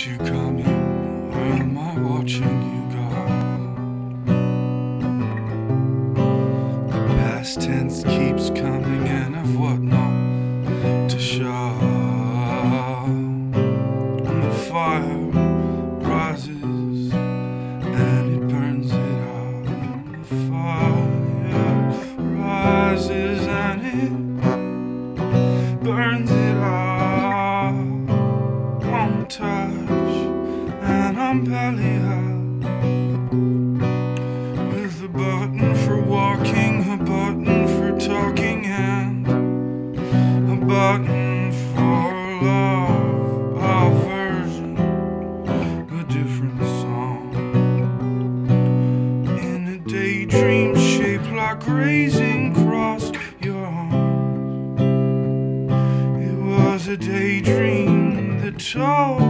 that you coming, or am I watching you go? The past tense keeps coming, and I've what not to show. And the fire rises, and it burns it out. And the fire rises, and it burns it out. Touch, With a button for walking, a button for talking, and a button for love, a version, a different song. In a daydream shaped like grazing across your arms. It was a daydream that told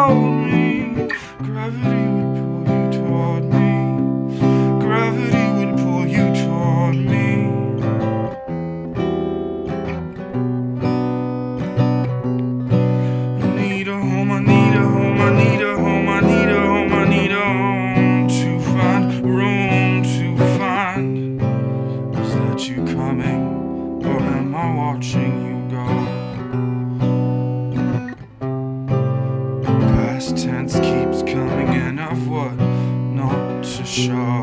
that told me gravity would pull you toward me. Gravity would pull you toward me. I need a home, I need a home, I need a home, I need a home, I need a home to find room to find. Is that you coming, or am I watching you show.